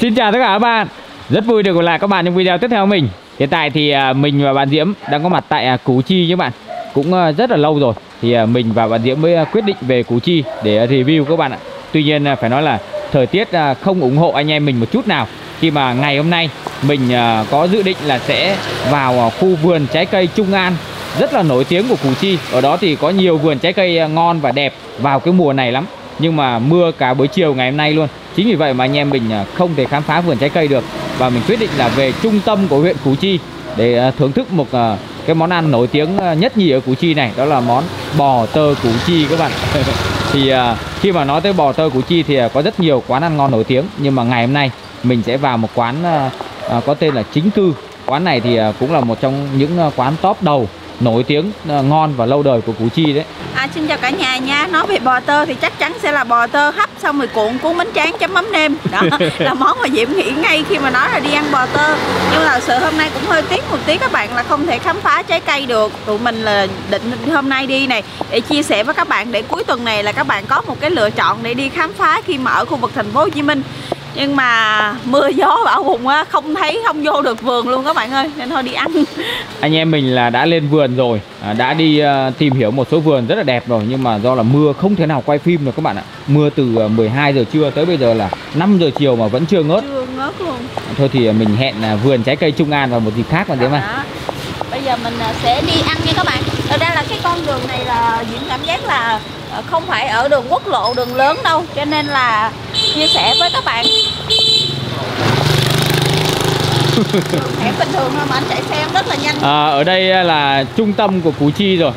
Xin chào tất cả các bạn. Rất vui được gặp lại các bạn trong video tiếp theo của mình. Hiện tại thì à, mình và bạn Diễm đang có mặt tại à, Củ Chi nhé bạn. Cũng à, rất là lâu rồi Thì mình và bạn Diễm mới quyết định về Củ Chi để review các bạn ạ. Tuy nhiên phải nói là thời tiết không ủng hộ anh em mình một chút nào. Khi mà ngày hôm nay mình có dự định là sẽ vào khu vườn trái cây Trung An, rất là nổi tiếng của Củ Chi. Ở đó thì có nhiều vườn trái cây ngon và đẹp vào cái mùa này lắm. Nhưng mà mưa cả buổi chiều ngày hôm nay luôn. Chính vì vậy mà anh em mình à, không thể khám phá vườn trái cây được. Và mình quyết định là về trung tâm của huyện Củ Chi Để à, thưởng thức một à, cái món ăn nổi tiếng nhất nhì ở Củ Chi này, Đó là món bò tơ Củ Chi các bạn. Thì khi mà nói tới bò tơ Củ Chi thì có rất nhiều quán ăn ngon nổi tiếng. Nhưng mà ngày hôm nay mình sẽ vào một quán có tên là Chính Cư. Quán này thì cũng là một trong những quán top đầu nổi tiếng à, ngon và lâu đời của Củ Chi đấy. À, xin chào cả nhà nha. Nói về bò tơ thì chắc chắn sẽ là bò tơ hấp Xong rồi cuộn cuốn bánh tráng chấm mắm nêm. Đó là món mà Diễm nghĩ ngay khi mà nói là đi ăn bò tơ. Nhưng mà thật sự hôm nay cũng hơi tiếc một tí các bạn là không thể khám phá trái cây được. Tụi mình là định hôm nay đi này Để chia sẻ với các bạn để cuối tuần này là các bạn có một cái lựa chọn để đi khám phá khi mà ở khu vực thành phố Hồ Chí Minh nhưng mà mưa gió bão bùng á không thấy không vô được vườn luôn các bạn ơi. Nên thôi đi ăn. Anh em mình là đã lên vườn rồi à, đã đi à, tìm hiểu một số vườn rất là đẹp rồi. Nhưng mà do là mưa không thể nào quay phim được các bạn ạ. Mưa từ à, 12 giờ trưa tới bây giờ là 5 giờ chiều mà vẫn chưa ngớt. Chưa ngớt luôn. Thôi thì à, mình hẹn à, vườn trái cây Trung An vào một dịp khác mà ạ Đó. Bây giờ mình à, sẽ đi ăn nha các bạn. Thật ra là cái con đường này là Diễm cảm giác là không phải ở đường quốc lộ, đường lớn đâu. Cho nên là chia sẻ với các bạn. Hẻm bình thường mà anh chạy xe rất là nhanh. À, ở đây là trung tâm của Củ Chi rồi.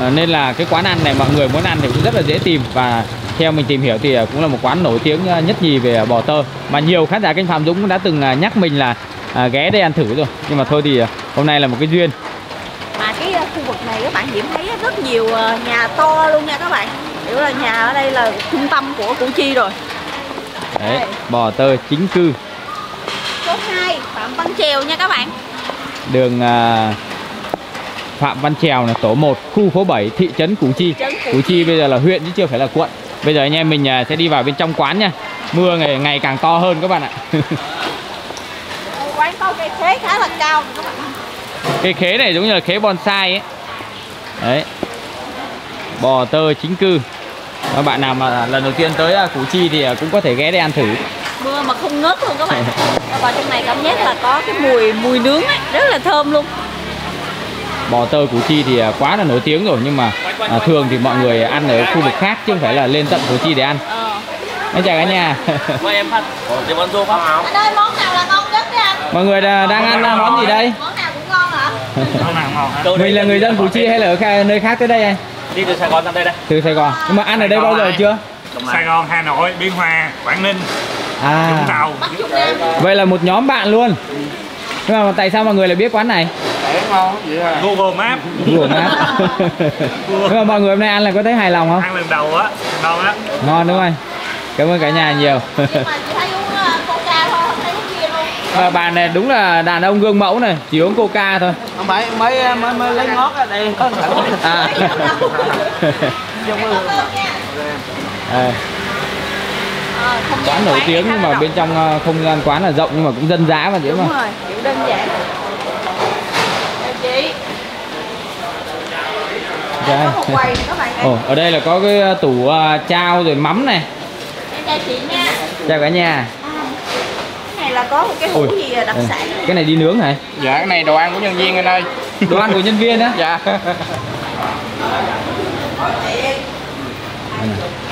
À, nên là cái quán ăn này mọi người muốn ăn thì cũng rất là dễ tìm. Và theo mình tìm hiểu thì à, cũng là một quán nổi tiếng à, nhất nhì về à, bò tơ. Mà nhiều khán giả kênh Phạm Dũng cũng đã từng nhắc mình là à, ghé đây ăn thử rồi. Nhưng mà thôi thì hôm nay là một cái duyên. Mà cái khu vực này các bạn Diễm thấy rất nhiều nhà to luôn nha các bạn. Kiểu là nhà ở đây là trung tâm của Củ Chi rồi đấy bò tơ chính cư. Số 2 Phạm Văn Trèo nha các bạn. Đường à, Phạm Văn Trèo này tổ 1 khu phố 7 thị trấn Củ Chi. Củ Chi bây giờ là huyện chứ chưa phải là quận. Bây giờ anh em mình à, sẽ đi vào bên trong quán nha. Mưa ngày ngày càng to hơn các bạn ạ. Quán có cây khế khá là cao các bạn. Cây khế này giống như là khế bonsai ấy. Đấy. Bò tơ chính cư các bạn nào mà lần đầu tiên tới à, Củ Chi thì à, cũng có thể ghé đây ăn thử. Mưa mà không ngớt luôn các bạn. Và vào trong này cảm giác là có cái mùi mùi nướng ấy, rất là thơm luôn. Bò tơ Củ Chi thì à, quá là nổi tiếng rồi nhưng mà à, thường thì mọi người ăn ở khu vực khác chứ không phải là lên tận Củ Chi để ăn. Ờ. Em chào cả nhà. Mời em Phát bọn du Pháp anh ơi món nào là ngon nhất đấy anh mọi người đang ăn món gì đây? Món nào cũng ngon hả mình là người dân Củ Chi hay là ở nơi khác tới đây anh Đi từ Sài Gòn sang đây đây. Từ Sài Gòn. Nhưng mà ăn ở đây bao giờ chưa? Sài Gòn, Hà Nội, Biên Hòa, Quảng Ninh, Vũng à Tàu chung nam vậy là một nhóm bạn luôn. Nhưng mà tại sao mọi người lại biết quán này? Google Maps. Google Maps. Nhưng mà mọi người hôm nay ăn là có thấy hài lòng không? Ăn lần đầu á. Ngon á ngon đúng không cảm ơn cả nhà nhiều nhưng mà chỉ thấy uống ờ, coca thôi không thấy uống bia luôn và bạn này đúng là đàn ông gương mẫu này chỉ uống coca thôi. Không phải mới mới, mới lấy ngót ở đây. Có à. Ờ, Ờ, không quán gian nổi tiếng nhưng mà bên trong ờ, không gian quán là rộng nhưng mà cũng dân dã mà dễ mà rồi kiểu đơn giản. Ơi. Ồ, ở đây là có cái ờ, tủ ờ, trao rồi mắm này. Em chào chị nha. Chào cả nhà có một cái hũ Ôi, gì đặc sản. cái này đi nướng hả? Dạ cái này đồ ăn của nhân viên anh ơi. Đồ ăn của nhân viên á? Dạ.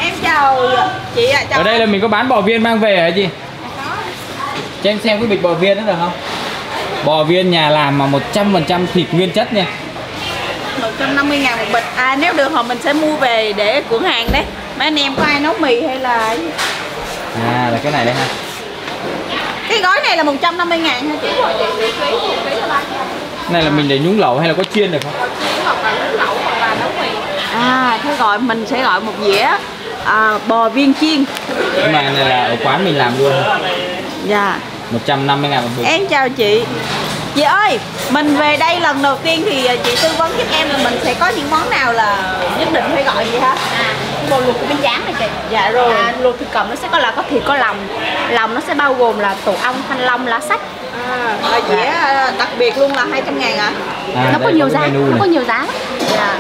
Em chào chị ạ chào ở đây là mình có bán bò viên mang về hả chị? Cho em xem cái bịch bò viên đó được không? Bò viên nhà làm mà 100% thịt nguyên chất nha. 150 ngàn một bịch. À nếu được họ mình sẽ mua về để cửa hàng đấy. Mấy anh em có ai nấu mì hay là à là cái này đây ha Cái gói này là 150 ngàn hả chị? Ký, ký là bao nhiêu? cái này là mình để nhúng lẩu hay là có chiên được không Chiên hoặc là nấu lẩu hoặc là nấu mì À thế gọi mình sẽ gọi một dĩa à, bò viên chiên nhưng mà này là ở quán mình làm luôn Dạ 150 ngàn một bịch Em chào chị Chị ơi, mình về đây lần đầu tiên thì chị tư vấn giúp em là mình sẽ có những món nào là nhất định phải gọi gì hả? À, bò luộc của bánh tráng này chị Dạ rồi. à, luộc thịt cọp nó sẽ có là có thịt có lòng lòng nó sẽ bao gồm là tổ ong thanh long lá sách. À, à, dĩa à, đặc biệt luôn là 200 ngàn ạ. À, nó có nhiều giá nó này. có nhiều giá lắm. Dạ.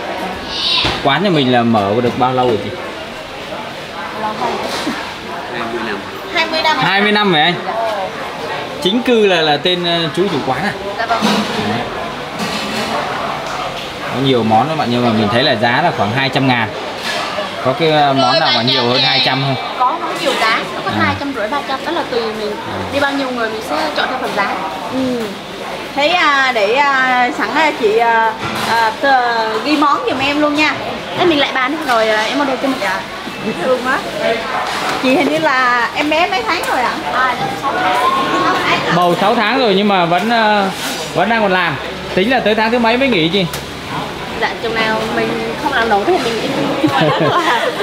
quán nhà mình là mở được bao lâu rồi chị? 20 năm. 20 năm rồi anh. Chính cư là là tên ờ, chú chủ quán à? Dạ vâng. Có nhiều món các bạn nhưng mà mình thấy là giá là khoảng 200 ngàn. Có cái ờ, món nào mà nhiều hơn 200 không? có có nhiều giá có À. hai trăm rưỡi ba trăm đó là tùy mình đi bao nhiêu người mình sẽ chọn theo phần giá Ừ. Thế à, để à, sẵn à, chị à, à, tờ- ghi món giùm em luôn nha. thế mình lại bán rồi à, em order cho mình Dạ. Luôn á. Chị hình như là em bé mấy tháng rồi ạ? à sáu tháng. bầu 6 tháng rồi nhưng mà vẫn ờ, vẫn đang còn làm tính là tới tháng thứ mấy mới nghỉ chị dạ chừng nào mình không làm nổi thì mình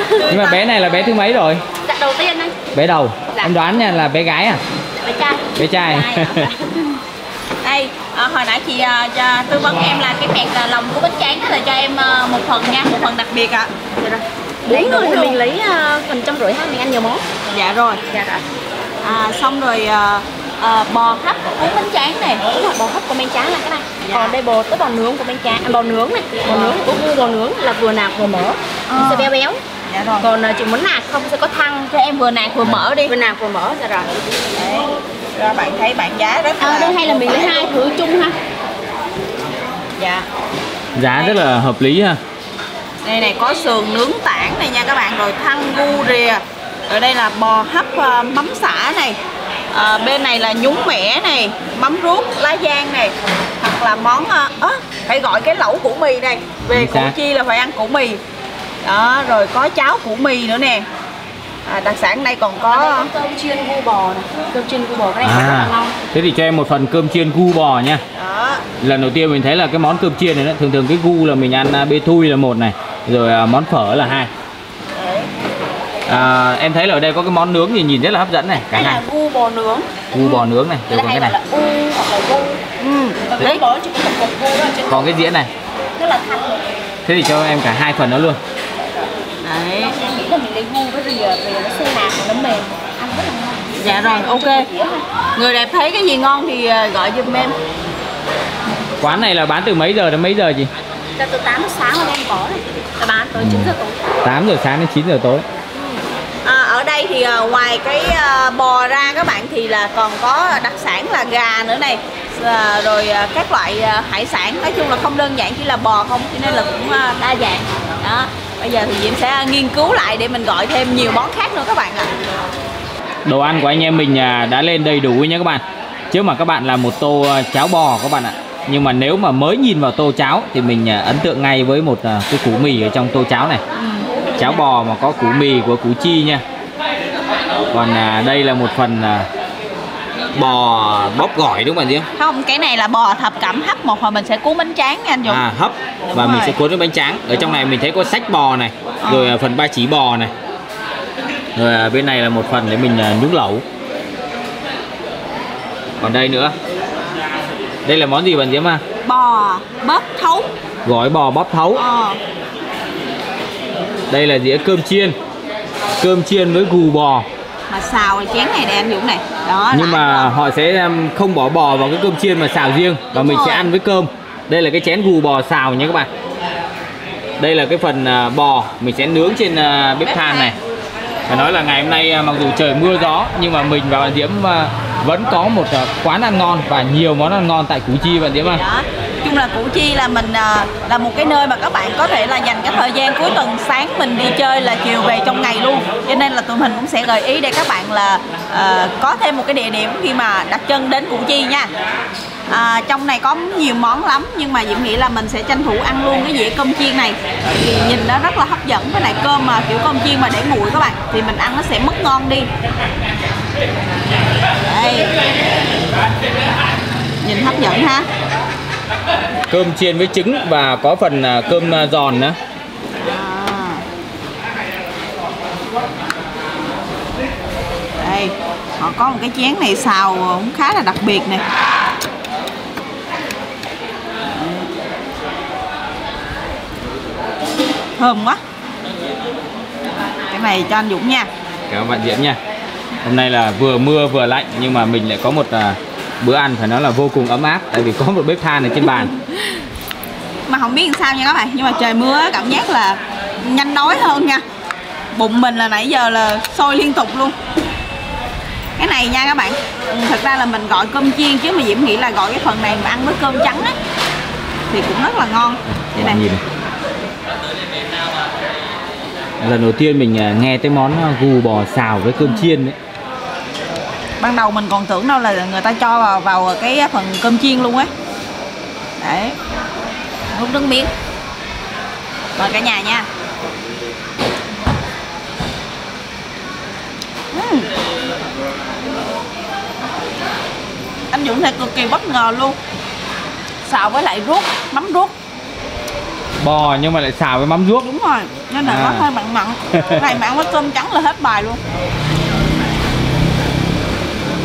nhưng mà bé này là bé thứ mấy rồi dạ đầu tiên anh. Bé đầu. Dạ. em đoán nha là bé gái à? Bé trai. Bé trai. Đây, à, hồi nãy chị à, cho tư vấn em là cái mẹt à, lòng của bánh tráng đó là cho em à, một phần nha, một phần đặc biệt ạ. dạ rồi. Lấy bốn người thì mình lấy à, phần trăm rưỡi ha mình ăn nhiều món. Dạ rồi. dạ rồi. À, xong rồi à, à, bò hấp cuốn bánh tráng này. đúng rồi bò hấp của bánh tráng là cái này. Dạ. còn đây bò tới bò nướng của bánh tráng à, bò nướng này. Bò nướng của bò nướng là vừa nạc vừa mỡ. Nó sẽ béo béo Dạ rồi. còn à, chị muốn nạc không sẽ có thăng Cho em vừa nạc vừa mỡ đi. vừa nạc vừa mỡ dạ rồi? Đấy. Rồi bạn thấy bạn giá rất à, là đây hay là mình lấy hai thứ chung ha. Dạ. giá rất là hợp lý ha. Đây này có sườn nướng tảng này nha các bạn Rồi thăn gu rìa. Ở đây là bò hấp à, mắm xả này. À, Bên này là nhúng mẻ này Mắm ruốc, lá giang này. Hoặc là món à, á, Phải gọi cái lẩu củ mì này. Về củ chi là phải ăn củ mì Đó rồi có cháo củ mì nữa nè. À, Đặc sản đây còn có có cơm chiên gu bò này cơm chiên gu bò cái này rất à là ngon. thế thì cho em một phần cơm chiên gu bò nha. Đó. Lần đầu tiên mình thấy là cái món cơm chiên này đó thường thường cái gu là mình ăn à, bê thui là một này rồi à, món phở là hai. Đấy. à, em thấy là ở đây có cái món nướng thì nhìn rất là hấp dẫn này cả cái hai. là gu bò nướng. Gu bò nướng này rồi cái còn này cái này là u hoặc là gu. Ừ. Đấy. gu bò chỉ có một cục gu đó trên còn cái dĩa này? Rất là thanh. Thế thì cho em cả hai phần đó luôn Đấy. em nghĩ là mình lấy gu với rìa rìa nó xê nạc nó mềm. Ăn rất là ngon. Dạ rồi ok. Người đẹp thấy cái gì ngon thì à, gọi giùm em. Quán này là bán từ mấy giờ đến mấy giờ chị? Là từ 8 giờ sáng mà em có này. Là bán tới 9 giờ tối. 8 giờ sáng đến 9 giờ tối. À, ở đây thì à, ngoài cái à, bò ra các bạn thì là còn có đặc sản là gà nữa này. À, rồi các loại hải sản. Nói chung là không đơn giản chỉ là bò không cho nên là cũng đa dạng. Đó bây giờ thì diễm sẽ à, nghiên cứu lại để mình gọi thêm nhiều món khác nữa các bạn ạ. Đồ ăn của anh em mình à, đã lên đầy đủ nhé các bạn. Chứ mà các bạn là một tô à, cháo bò các bạn ạ. Nhưng mà nếu mà mới nhìn vào tô cháo thì mình ấn tượng ngay với một cái củ mì ở trong tô cháo này. Cháo bò mà có củ mì của củ chi nha. Còn đây là một phần bò bóp gỏi đúng không bạn Diễm? không cái này là bò thập cẩm hấp một hồi mình sẽ cuốn bánh tráng nha anh Dũng À hấp Đúng và mình rồi. sẽ cuốn với bánh tráng. Ở trong này mình thấy có sách bò này, rồi à, phần ba chỉ bò này. Rồi à, bên này là một phần để mình à, nhúng lẩu. Còn đây nữa. Đây là món gì bạn Diễm à? bò bóp thấu Gói bò bóp thấu. ờ, Đây là dĩa cơm chiên. Cơm chiên với gù bò. mà xào chén này nè anh Dũng này đó Nhưng mà họ sẽ không bỏ bò vào cái cơm chiên mà xào riêng và Đúng mình sẽ rồi. ăn với cơm. Đây là cái chén gù bò xào nhé các bạn. Đây là cái phần à, bò mình sẽ nướng trên à, bếp Bếp than này. Phải nói là ngày hôm nay à, mặc dù trời mưa gió nhưng mà mình và bạn Diễm vẫn có một quán ăn ngon và nhiều món ăn ngon tại Củ Chi bạn Diễm à chung là Củ Chi là mình à, là một cái nơi mà các bạn có thể là dành cái thời gian cuối tuần sáng mình đi chơi là chiều về trong ngày luôn. Cho nên là tụi mình cũng sẽ gợi ý để các bạn là uh, có thêm một cái địa điểm khi mà đặt chân đến Củ Chi nha. À, trong này có nhiều món lắm nhưng mà Diễm nghĩ là mình sẽ tranh thủ ăn luôn cái dĩa cơm chiên này. Thì nhìn nó rất là hấp dẫn với lại cơm mà kiểu cơm chiên mà để nguội các bạn thì mình ăn nó sẽ mất ngon đi. Đây. Nhìn hấp dẫn ha. Cơm chiên với trứng và có phần à, cơm à, giòn nữa. À. Đây, họ có một cái chén này xào cũng khá là đặc biệt nè. Thơm quá. này cho anh Dũng nha cảm ơn bạn Diễm nha hôm nay là vừa mưa vừa lạnh nhưng mà mình lại có một à, bữa ăn phải nói là vô cùng ấm áp tại vì có một bếp than ở trên bàn. Mà không biết làm sao nha các bạn nhưng mà trời mưa cảm giác là nhanh đói hơn nha. Bụng mình là nãy giờ là sôi liên tục luôn. Cái này nha các bạn thật ra là mình gọi cơm chiên chứ mà Diễm nghĩ là gọi cái phần này mà ăn với cơm trắng á thì cũng rất là ngon. Đây này. bạn nhìn. Này lần đầu tiên mình à, nghe tới món à, gù bò xào với cơm chiên đấy ban đầu mình còn tưởng đâu là người ta cho vào vào cái phần cơm chiên luôn á. Đấy. Hút nước miếng. Mời cả nhà nha. Ừm. anh Dũng thấy cực kỳ bất ngờ luôn. Xào với lại ruốc mắm ruốc. Bò nhưng mà lại xào với mắm ruốc. Đúng rồi nên là nó À. hơi mặn mặn. Cái này mà ăn với cơm trắng là hết bài luôn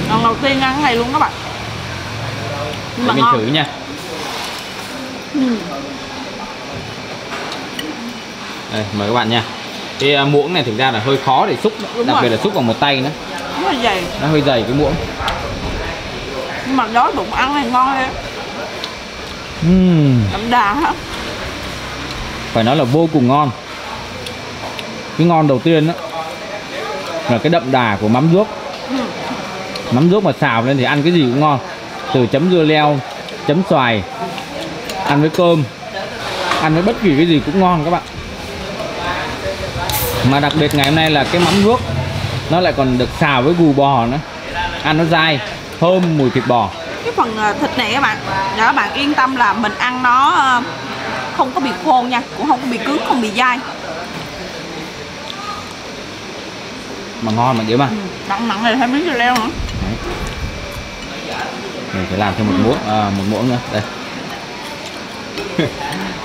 lần đầu tiên ăn cái này luôn các bạn. Nhưng để mà mình ngon. thử nha. Ừ. đây mời các bạn nha. Cái à, muỗng này thực ra là hơi khó để xúc Đúng đặc rồi. biệt là xúc bằng một tay nữa. Rất là dày. Nó hơi dày cái muỗng. Nhưng mà đói bụng ăn này ngon đấy đậm đà ha phải nói là vô cùng ngon. Cái ngon đầu tiên đó là cái đậm đà của mắm ruốc. Mắm ruốc mà xào lên thì ăn cái gì cũng ngon. Từ chấm dưa leo chấm xoài ăn với cơm ăn với bất kỳ cái gì cũng ngon các bạn. Mà đặc biệt ngày hôm nay là cái mắm ruốc nó lại còn được xào với gù bò nữa. Ăn nó dai thơm mùi thịt bò. Cái phần ờ, thịt này các bạn để các bạn yên tâm là mình ăn nó ờ, không có bị khô nha cũng không có bị cứng không bị dai. Mà ngon mà dễ mà. Ừ. mặn mặn này thêm miếng dưa leo nữa mình phải làm thêm một muỗng. À, một muỗng nữa. Đây.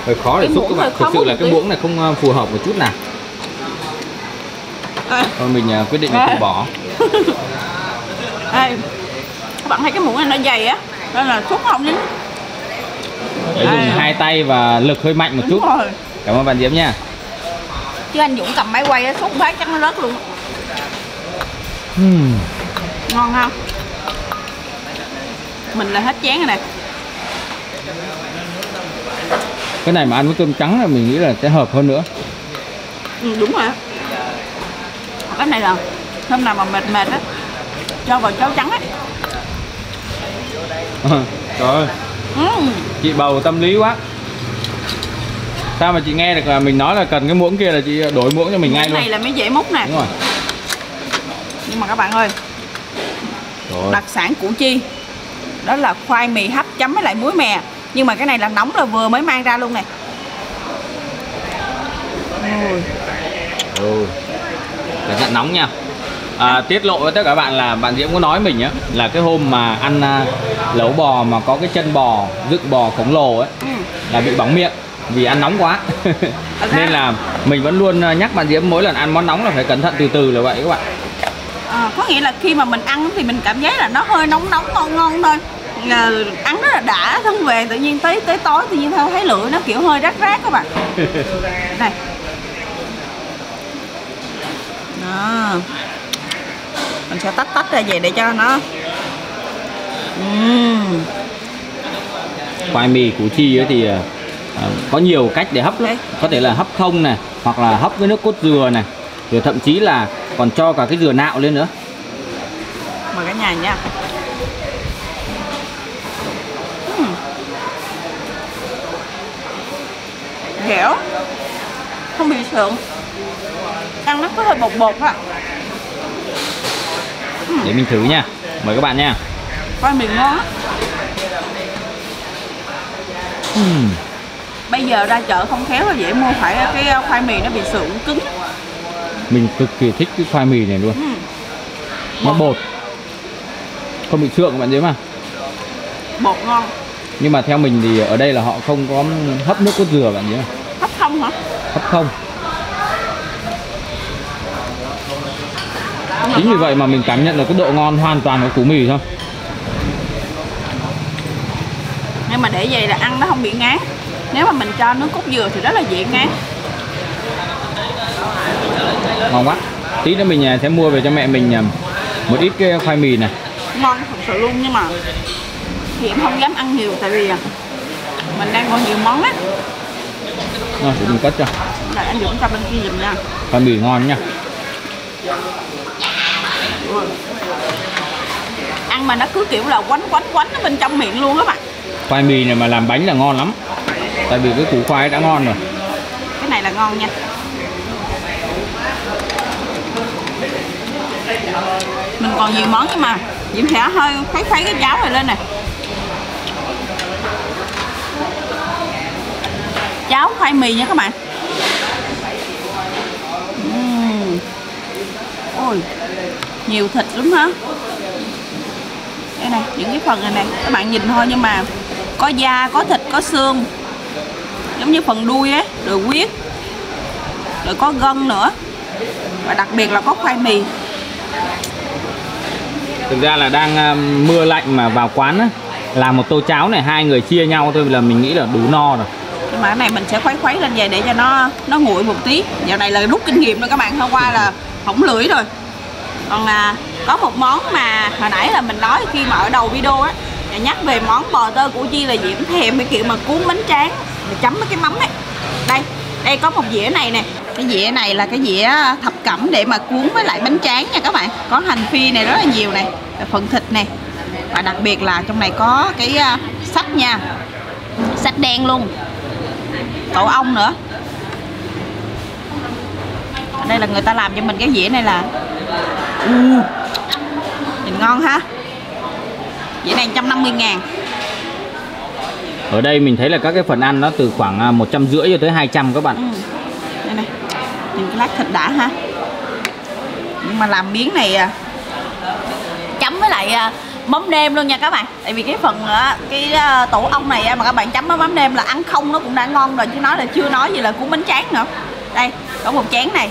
Hơi khó để xúc các bạn thực sự là cái muỗng này không ờ, phù hợp một chút nào. Ê, thôi mình ờ, quyết định từ bỏ. Ê, các bạn thấy cái muỗng này nó dày á. Nên là xúc không dính. Để dùng hai tay và lực hơi mạnh một chút. đúng rồi. Cảm ơn bạn diễm nha. Chứ anh Dũng cầm máy quay á xúc phát chắc nó rớt luôn. Ừm, ngon không mình là hết chén rồi nè. Cái này mà ăn với cơm trắng là mình nghĩ là sẽ hợp hơn nữa. Ừ, đúng rồi cái này là hôm nào mà mệt mệt á cho vào cháo trắng á. Trời ơi. Ừ. chị bầu tâm lý quá. Sao mà chị nghe được là mình nói là cần cái muỗng kia là chị đổi muỗng cho mình ngay cái luôn. này là mới dễ múc nè. Đúng rồi. Nhưng mà các bạn ơi rồi đặc sản củ chi đó là khoai mì hấp chấm với lại muối mè. Nhưng mà cái này là nóng là vừa mới mang ra luôn nè. Ôi, ừ. cẩn thận nóng nha. À, tiết lộ với tất cả bạn là bạn diễm có nói mình á là cái hôm mà ăn à, lẩu bò mà có cái chân bò dựng bò khổng lồ ấy ừ. là bị bỏng miệng vì ăn nóng quá. Nên là mình vẫn luôn à, nhắc bạn diễm mỗi lần ăn món nóng là phải cẩn thận từ từ là vậy các bạn. À, có nghĩa là khi mà mình ăn thì mình cảm giác là nó hơi nóng nóng ngon ngon thôi ăn rất là đã thân về tự nhiên tới tới tối tự nhiên thôi thấy lưỡi nó kiểu hơi rát rát các bạn. Này. Đó. Mình sẽ tách tách ra về để cho nó. Ừm. khoai mì củ chi ấy thì à, có nhiều cách để hấp lắm. Có thể là hấp không này hoặc là hấp với nước cốt dừa này rồi thậm chí là còn cho cả cái dừa nạo lên nữa. Mời cả nhà nha dẻo không bị sượng. Ăn nó có hơi bột bột á. Để mình thử nha. Mời các bạn nha. Khoai mì ngon Ừm. bây giờ ra chợ không khéo là dễ mua phải cái khoai mì nó bị sượng cứng. Mình cực kỳ thích cái khoai mì này luôn. Ừm. nó bột. không bị sượng các bạn thấy mà bột ngon nhưng mà theo mình thì ở đây là họ không có hấp nước cốt dừa bạn nhớ hấp không hả? Hấp không. Chính vì vậy mà mình cảm nhận được cái độ ngon hoàn toàn của củ mì thôi. Nhưng mà để vậy là ăn nó không bị ngán. Nếu mà mình cho nước cốt dừa thì rất là dễ ngán. Ngon quá. Tí nữa mình à, sẽ mua về cho mẹ mình à, một ít cái khoai mì này. Ngon thật sự luôn nhưng mà thì em không dám ăn nhiều tại vì à, mình đang còn nhiều món á ngon để mình cất cho. Này anh Dũng cho bên kia giùm nha. Khoai mì ngon nha. Ăn mà nó cứ kiểu là quánh quánh quánh ở bên trong miệng luôn á bạn. Khoai mì này mà làm bánh là ngon lắm. Tại vì cái củ khoai đã ngon rồi. Cái này là ngon nha. Mình còn nhiều món nhưng mà Diễm sẽ hơi khuấy khuấy cái cháo này lên nè Cháo khoai mì nha các bạn. Uhm. Ôi Nhiều thịt lắm hả? Đây này những cái phần này này Các bạn nhìn thôi nhưng mà Có da, có thịt, có xương. Giống như phần đuôi á Rồi huyết Rồi có gân nữa. Và đặc biệt là có khoai mì. Thực ra là đang mưa lạnh mà vào quán á làm một tô cháo này hai người chia nhau thôi là mình nghĩ là đủ no rồi mà cái này mình sẽ khuấy khuấy lên về để cho nó nó nguội một tí. Dạo này là rút kinh nghiệm rồi các bạn, hôm qua là hỏng lưỡi rồi. Còn là có một món mà hồi nãy là mình nói khi mà ở đầu video á nhắc về món bò tơ củ chi là diễm thèm cái kiểu mà cuốn bánh tráng mà chấm với cái mắm ấy. Đây đây có một dĩa này nè. Cái dĩa này là cái dĩa thập cẩm để mà cuốn với lại bánh tráng nha các bạn. Có hành phi này rất là nhiều này phần thịt này. Và đặc biệt là trong này có cái à, sách nha. Sách đen luôn tổ ong nữa. Ở đây là người ta làm cho mình cái dĩa này là. U nhìn ngon ha. Dĩa này 150 ngàn. Ở đây mình thấy là các cái phần ăn nó từ khoảng một trăm rưỡi cho tới 200 các bạn. Ừ. đây này. Nhìn cái lát thịt đã ha. Nhưng mà làm miếng này à, chấm với lại à, mắm nêm luôn nha các bạn. Tại vì cái phần à, cái à, tổ ong này mà các bạn chấm mắm nêm là ăn không nó cũng đã ngon rồi chứ nói là chưa nói gì là cuốn bánh tráng nữa. Đây có một chén này.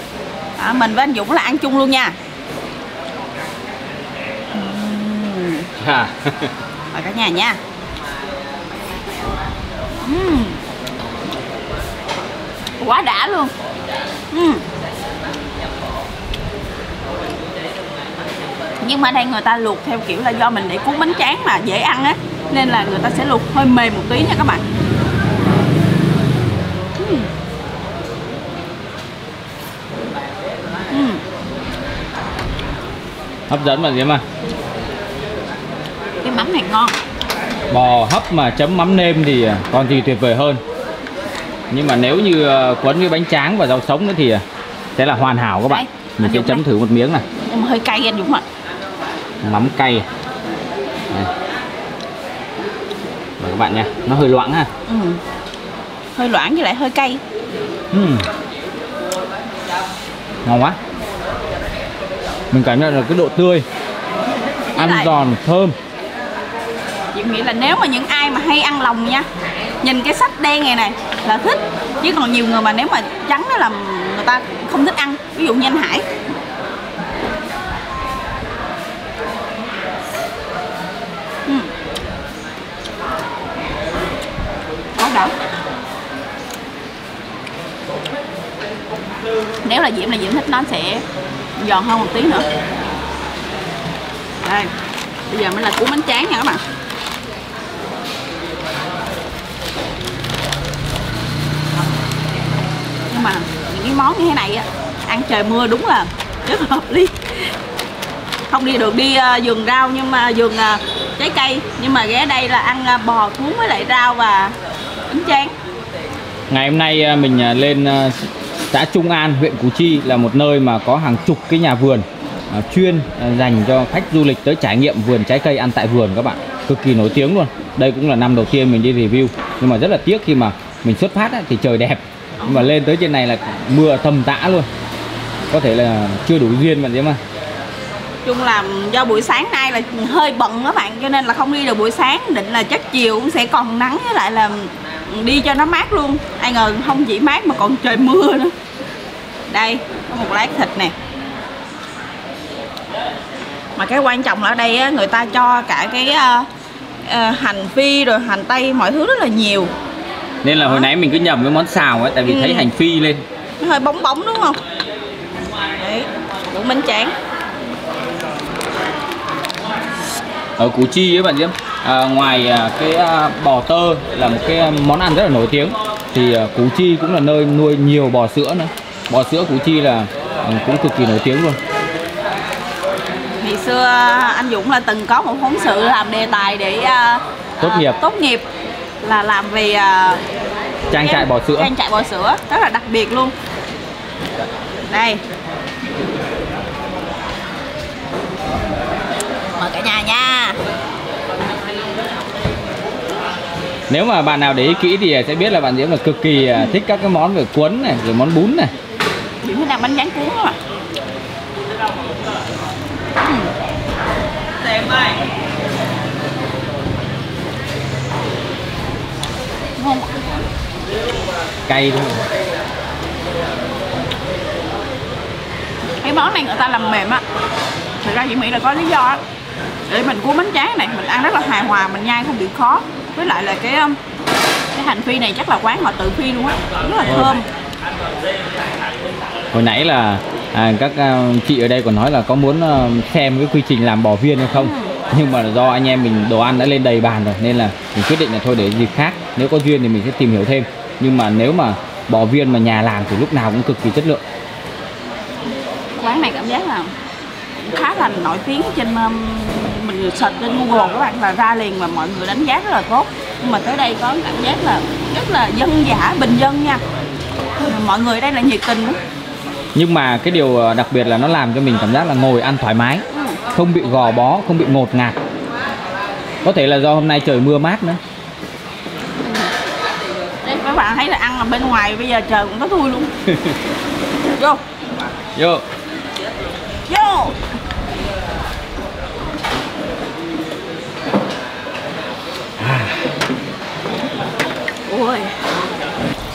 À, mình với anh Dũng là ăn chung luôn nha. Mời cả nhà nha. Quá đã luôn. Ừm. Nhưng mà đây người ta luộc theo kiểu là do mình để cuốn bánh tráng mà dễ ăn á. Nên là người ta sẽ luộc hơi mềm một tí nha các bạn. Ừm. Ừm. hấp dẫn mà diễm à. Cái mắm này ngon. Bò hấp mà chấm mắm nêm thì à, còn gì tuyệt vời hơn. Nhưng mà nếu như à, quấn với bánh tráng và rau sống nữa thì à, sẽ là hoàn hảo các bạn. Đây, mình sẽ chấm đây. thử một miếng này. Mà hơi cay anh Dũng ạ mắm cay. Đây. Mời các bạn nha. Nó hơi loãng ha. Ừ. hơi loãng với lại hơi cay. Ừm. ngon quá. Mình cảm nhận là cái độ tươi. Ăn lại- giòn thơm. Chị nghĩ là nếu mà những ai mà hay ăn lòng nha Nhìn cái sách đen này này là thích. Chứ còn nhiều người mà nếu mà trắng đó là người ta không thích ăn. Ví dụ như anh Hải Ừm. Quá đỡ nếu là Diễm là Diễm thích nó sẽ giòn hơn một tí nữa. Đây Bây giờ mới là cuốn bánh tráng nha các bạn. Nhưng mà những cái món như thế này á Ăn trời mưa đúng là rất là hợp lý. Không đi được đi ờ, vườn rau nhưng mà vườn uh, trái cây. Nhưng mà ghé đây là ăn uh, bò cuốn với lại rau và bánh tráng. Ngày hôm nay ờ, mình lên xã Trung An huyện Củ Chi là một nơi mà có hàng chục cái nhà vườn à, chuyên à, dành cho khách du lịch tới trải nghiệm vườn trái cây ăn tại vườn các bạn. Cực kỳ nổi tiếng luôn. Đây cũng là năm đầu tiên mình đi review. Nhưng mà rất là tiếc khi mà mình xuất phát thì trời đẹp. Nhưng mà lên tới trên này là mưa tầm tã luôn. Có thể là chưa đủ duyên bạn diễm mà. chung là do buổi sáng nay là hơi bận các bạn cho nên là không đi được buổi sáng. Định là chắc chiều cũng sẽ còn nắng với lại là đi cho nó mát luôn. Ai ngờ không chỉ mát mà còn trời mưa nữa. Đây có một lát thịt nè. Mà cái quan trọng là ở đây á, người ta cho cả cái ờ, ờ, hành phi rồi hành tây mọi thứ rất là nhiều. Nên là hồi nãy mình cứ nhầm cái món xào ấy tại vì Ừ. thấy hành phi lên. Nó hơi bóng bóng đúng không? Cuộn bánh tráng. Ở Củ Chi ấy bạn Diễm à, ngoài à, cái à, bò tơ là một cái món ăn rất là nổi tiếng thì à, Củ Chi cũng là nơi nuôi nhiều bò sữa nữa. Bò sữa Củ Chi là ừ, cũng cực kỳ nổi tiếng luôn. Ngày xưa anh Dũng là từng có một phóng sự làm đề tài để à, Tốt à, nghiệp. tốt nghiệp là làm về à, trang trại bò sữa. Trang trại bò sữa rất là đặc biệt luôn. Đây. Mời cả nhà nha nếu mà bạn nào để ý kỹ thì sẽ biết là bạn Diễm là cực kỳ à, thích các cái món về cuốn này rồi món bún này. Dũng thích ăn bánh tráng cuốn đó mà ngon cay thôi. Cái món này người ta làm mềm á. Thực ra chị nghĩ là có lý do á. Để mình cuốn bánh tráng này mình ăn rất là hài hòa mình nhai không bị khó với lại là cái um, cái hành phi này chắc là quán họ tự phi luôn á. Rất là thơm. Hồi nãy là à, các à, chị ở đây còn nói là có muốn à, xem cái quy trình làm bò viên hay không. Nhưng mà do anh em mình đồ ăn đã lên đầy bàn rồi nên là mình quyết định là thôi để dịp khác. Nếu có duyên thì mình sẽ tìm hiểu thêm. Nhưng mà nếu mà bò viên mà nhà làm thì lúc nào cũng cực kỳ chất lượng. Quán này cảm giác là khá là nổi tiếng trên um, mình search trên Google các bạn là ra liền và mọi người đánh giá rất là tốt. Nhưng mà tới đây có cảm giác là rất là dân dã bình dân nha. Mọi người đây là nhiệt tình lắm. Nhưng mà cái điều à, đặc biệt là nó làm cho mình cảm giác là ngồi ăn thoải mái không bị gò bó không bị ngột ngạt. Có thể là do hôm nay trời mưa mát nữa. Đây các bạn thấy là ăn ở bên ngoài bây giờ trời cũng có thui luôn. Vô. Vô ui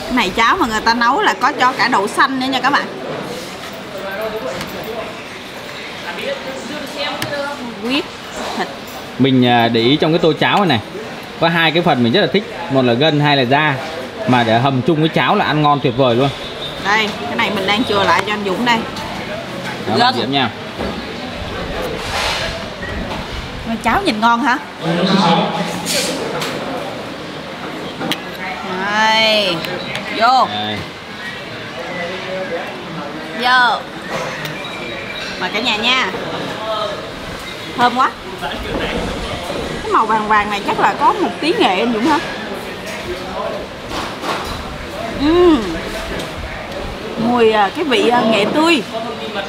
cái này cháo mà người ta nấu là có cho cả đậu xanh nữa nha các bạn. Huyết thịt. Mình à, để ý trong cái tô cháo này này. Có hai cái phần mình rất là thích. Một là gân hai là da. Mà để hầm chung với cháo là ăn ngon tuyệt vời luôn. Đây cái này mình đang chừa lại cho anh Dũng đây. Đó Gân. Diễm nha. Mà cháo nhìn ngon hả đây vô. Đây. vô. Mời cả nhà nha. Thơm quá. Cái màu vàng vàng này chắc là có một tí nghệ anh Dũng hả Ừm. mùi à, cái vị à, nghệ tươi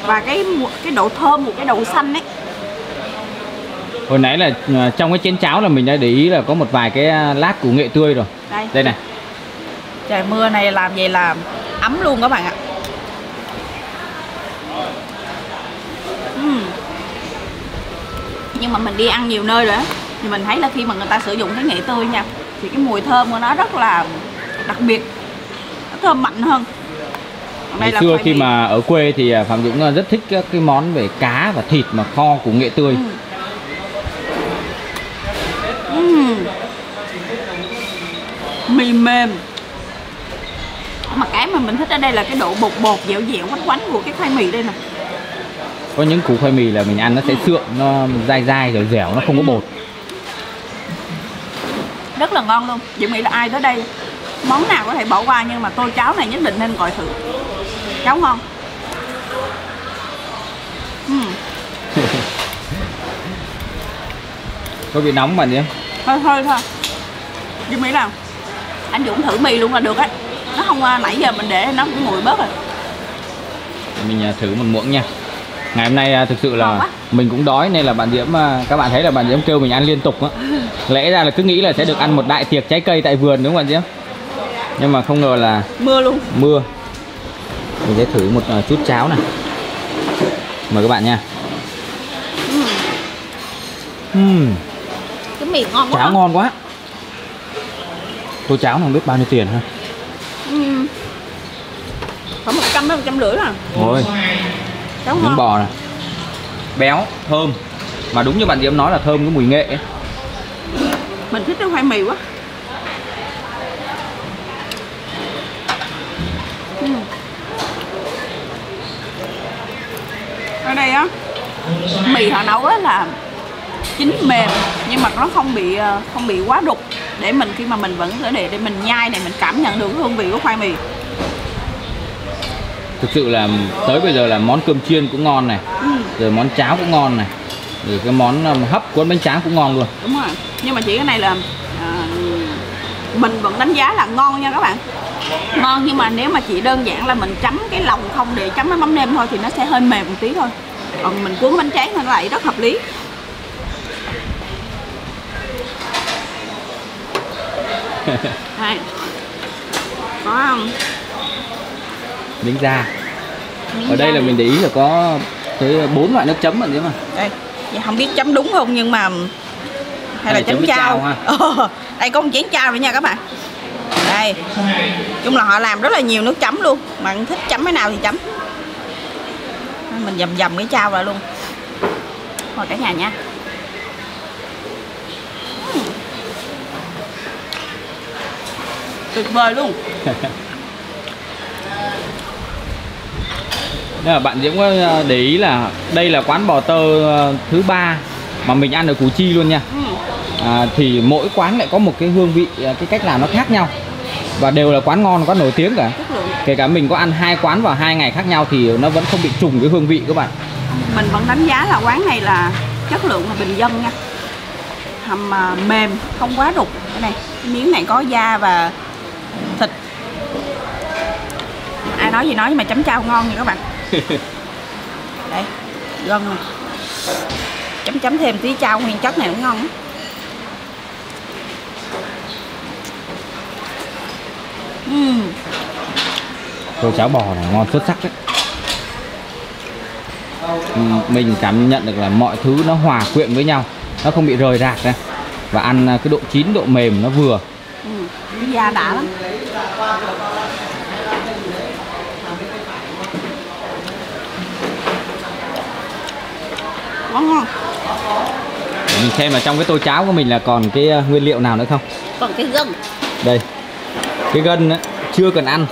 và cái cái độ thơm của cái đậu xanh ấy. Hồi nãy là à, trong cái chén cháo là mình đã để ý là có một vài cái lát củ nghệ tươi rồi. Đây. Đây này trời mưa này làm vậy là ấm luôn các bạn ạ. Nhưng mà mình đi ăn nhiều nơi rồi á thì mình thấy là khi mà người ta sử dụng cái nghệ tươi nha thì cái mùi thơm của nó rất là đặc biệt nó thơm mạnh hơn. Ngày xưa khi mà ở quê thì à, phạm dũng à, rất thích các cái món về cá và thịt mà kho củ nghệ tươi. Ừ. Ừm. mì mềm mà cái mà mình thích ở đây là cái độ bột bột dẻo dẻo quánh quánh của cái khoai mì đây nè. Có những củ khoai mì là mình ăn nó sẽ sượng nó dai dai dẻo dẻo nó không có bột. Rất là ngon luôn. Diệu nghĩ là ai tới đây món nào có thể bỏ qua nhưng mà tô cháo này nhất định nên gọi thử. Cháo ngon. Có bị nóng mà nhé hơi hơi thôi. Diệu nghĩ là anh Dũng thử mì luôn là được á nó không nãy giờ mình để nó cũng nguội bớt rồi. Mình à, thử một muỗng nha. Ngày hôm nay à, thực sự là mình cũng đói nên là bạn diễm à, các bạn thấy là bạn diễm kêu mình ăn liên tục á. Lẽ ra là cứ nghĩ là sẽ được ăn một đại tiệc trái cây tại vườn đúng không bạn diễm? Nhưng mà không ngờ là mưa luôn. mưa. Mình sẽ thử một chút cháo này. Mời các bạn nha. Ừm, Ừm, cái mì ngon quá. Cháo ngon quá. Tô cháo không biết bao nhiêu tiền ha. Khoảng một trăm đến một trăm rưỡi là ôi cháo miếng bò này béo thơm. Mà đúng như bạn diễm nói là thơm cái mùi nghệ ấy. mình thích cái khoai mì quá. Ừm. ở đây á mì họ nấu á là chín mềm nhưng mà nó không bị ờ, không bị quá đục. Để mình khi mà mình vẫn để để mình nhai này mình cảm nhận được cái hương vị của khoai mì thực sự là tới bây giờ là món cơm chiên cũng ngon này ừ, rồi món cháo cũng ngon này rồi cái món um, hấp cuốn bánh tráng cũng ngon luôn. Đúng rồi. Nhưng mà chỉ cái này là à, mình vẫn đánh giá là ngon nha các bạn. Ngon nhưng mà nếu mà chỉ đơn giản là mình chấm cái lòng không để chấm với mắm nêm thôi thì nó sẽ hơi mềm một tí thôi. Còn mình cuốn bánh tráng thì nó lại rất hợp lý. Đây. có không? Miếng da. Miếng ở đây da là mình để ý là có tới bốn loại nước chấm bạn chứ mà đây dạ không biết chấm đúng không nhưng mà hay là Hay là chấm chấm chao. chao ha? Ờ, đây có một chén chao nữa nha các bạn. Đây chung là họ làm rất là nhiều nước chấm luôn. Bạn thích chấm cái nào thì chấm. Mình dầm dầm cái chao lại luôn. Thôi cả nhà nha. Tuyệt vời luôn Nên là bạn Diễm có ờ, để ý là đây là quán bò tơ ờ, thứ ba mà mình ăn ở Củ Chi luôn nha. Ừm. à, thì mỗi quán lại có một cái hương vị ờ, cái cách làm nó khác nhau và đều là quán ngon quán nổi tiếng cả. Kể cả mình có ăn hai quán vào hai ngày khác nhau thì nó vẫn không bị trùng cái hương vị các bạn. Mình vẫn đánh giá là quán này là chất lượng là bình dân nha. Hầm mềm không quá đục. Cái này cái miếng này có da và thịt. Ai nói gì nói nhưng mà chấm chao ngon nha các bạn đây gân này. chấm chấm thêm tí chao nguyên chất này cũng ngon. Ừm, tô cháo bò này ngon xuất sắc đấy. Ừ, mình cảm nhận được là mọi thứ nó hòa quyện với nhau nó không bị rời rạc ra và ăn à, cái độ chín độ mềm nó vừa. Cái da đã lắm ngon ngon. Mình xem là trong cái tô cháo của mình là còn cái à, nguyên liệu nào nữa không? Còn cái gân đây cái gân á, chưa cần ăn.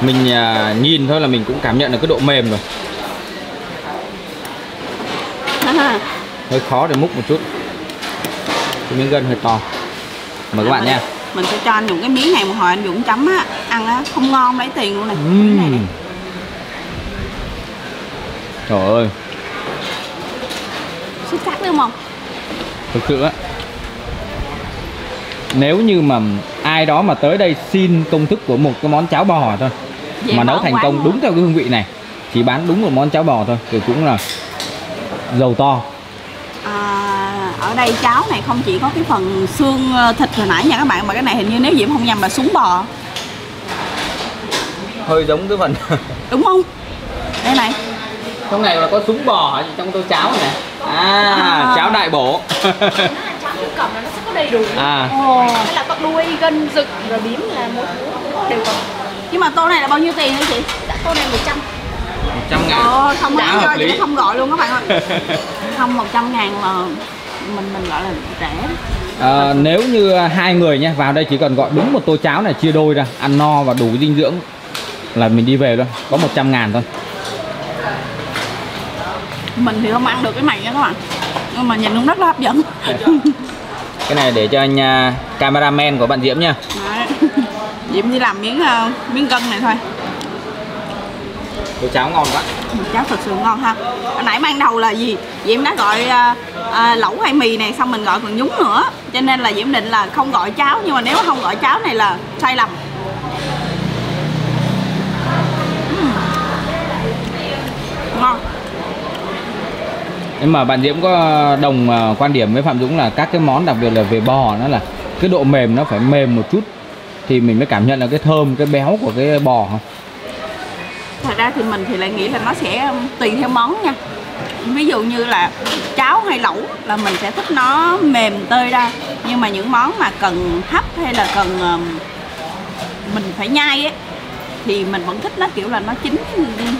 Mình à, nhìn thôi là mình cũng cảm nhận được cái độ mềm rồi. Hơi khó để múc một chút. Cái miếng gân hơi to. Mời các bạn nha. mình sẽ cho anh dùng cái miếng này một hồi anh Dũng chấm á ăn á không ngon lấy tiền luôn này Miếng này này. trời ơi xuất sắc đúng không? Thực sự á. Nếu như mà ai đó mà tới đây xin công thức của một cái món cháo bò thôi Về mà nấu thành công đúng theo cái hương vị này chỉ bán đúng một món cháo bò thôi thì cũng là giàu to. À, ở đây cháo này không chỉ có cái phần xương ờ, thịt hồi nãy nha các bạn mà cái này hình như nếu Diễm không nhầm là súng bò. Hơi giống cái phần đúng không? Đây này. Trong này là có súng bò hả? Trong tô cháo này à, À. cháo đại bổ. Cổng là nó sẽ có đầy đủ. À. Ồ. Là có đuôi gân rực rồi biếm là mỗi thứ đều có. Nhưng mà tô này là bao nhiêu tiền hả chị? Đã tô này 100 một trăm. Ngàn. Ồ, không Giá có hợp lý. không gọi luôn các bạn ơi. Không 100 ngàn là mình mình gọi là rẻ. À, nếu như hai người nhé vào đây chỉ cần gọi đúng một tô cháo này chia đôi ra ăn no và đủ dinh dưỡng là mình đi về luôn. Có 100 ngàn thôi mình thì không ăn được cái này nha các bạn. Nhưng mà nhìn cũng rất là hấp dẫn. Cái này để cho anh uh, cameraman của bạn Diễm nha. Đấy. Diễm chỉ làm miếng ờ, miếng gân này thôi. Tô cháo ngon quá. Cháo thật sự ngon ha. Hồi nãy ban đầu là gì? Diễm đã gọi ờ, ờ, lẩu hay mì này xong mình gọi còn nhúng nữa. Cho nên là Diễm định là không gọi cháo nhưng mà nếu không gọi cháo này là sai lầm. Ừm. ngon nhưng mà bạn Diễm có đồng à, quan điểm với Phạm Dũng là các cái món, đặc biệt là về bò, nó là cái độ mềm nó phải mềm một chút thì mình mới cảm nhận là cái thơm, cái béo của cái bò. Không thật ra thì mình thì lại nghĩ là nó sẽ um, tùy theo món nha. Ví dụ như là cháo hay lẩu là mình sẽ thích nó mềm tơi ra, nhưng mà những món mà cần hấp hay là cần um, mình phải nhai ấy thì mình vẫn thích nó kiểu là nó chín,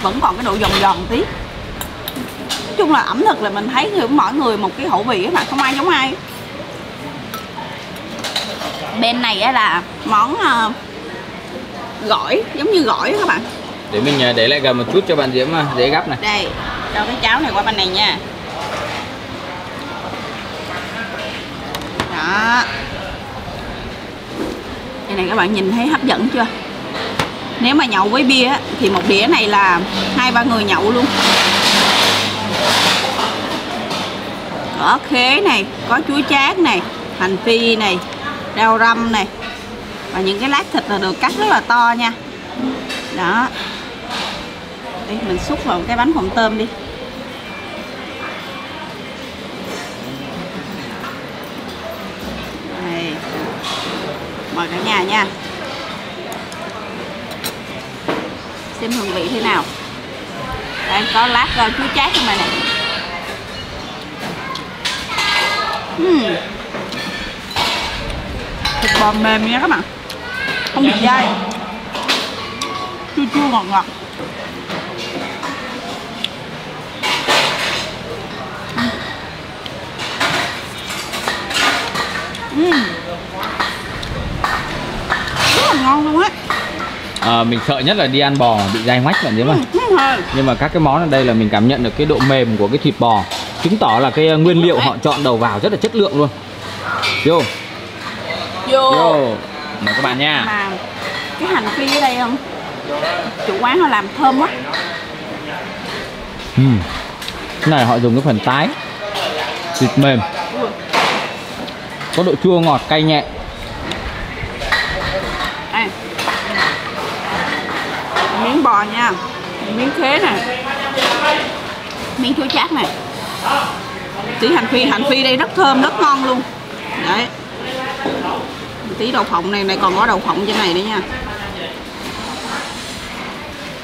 vẫn còn cái độ giòn giòn tí chung là ẩm thực là mình thấy người mỗi người một cái khẩu vị mà không ai giống ai. Bên này á là món ờ, gỏi giống như gỏi các bạn. Để mình ờ, để lại gần một chút cho bạn Diễm ờ, dễ gắp này. Đây cho cái cháo này qua bên này nha. Đó. Đây này các bạn nhìn thấy hấp dẫn chưa? Nếu mà nhậu với bia thì một đĩa này là hai ba người nhậu luôn có khế này, có chuối chát này, hành phi này, rau răm này. Và những cái lát thịt là được cắt rất là to nha. Đó. Đi, mình xúc vào cái bánh phồng tôm đi. Đây. Mời cả nhà nha. Xem hương vị thế nào đây có lát uh, chuối chát trong này nè. Uhm. thịt bò mềm nha các bạn. Không bị dai. Chua chua ngọt ngọt. Uhm. rất là ngon luôn á. À, mình sợ nhất là đi ăn bò bị dai mách bạn chứ mà. Uhm, thôi. nhưng mà các cái món ở đây là mình cảm nhận được cái độ mềm của cái thịt bò. Chứng tỏ là cái nguyên liệu họ chọn đầu vào rất là chất lượng luôn. Vô. Vô. Vô. Mời các bạn nha. Mà cái hành phi ở đây không? Chủ quán họ làm thơm quá. Ừ. cái này họ dùng cái phần tái. Thịt mềm. Có độ chua ngọt cay nhẹ. Miếng bò nha miếng khế này miếng chuối chát này tí hành phi hành phi đây rất thơm rất ngon luôn. Đấy. Tí đậu phộng này này còn có đậu phộng trên này nữa nha.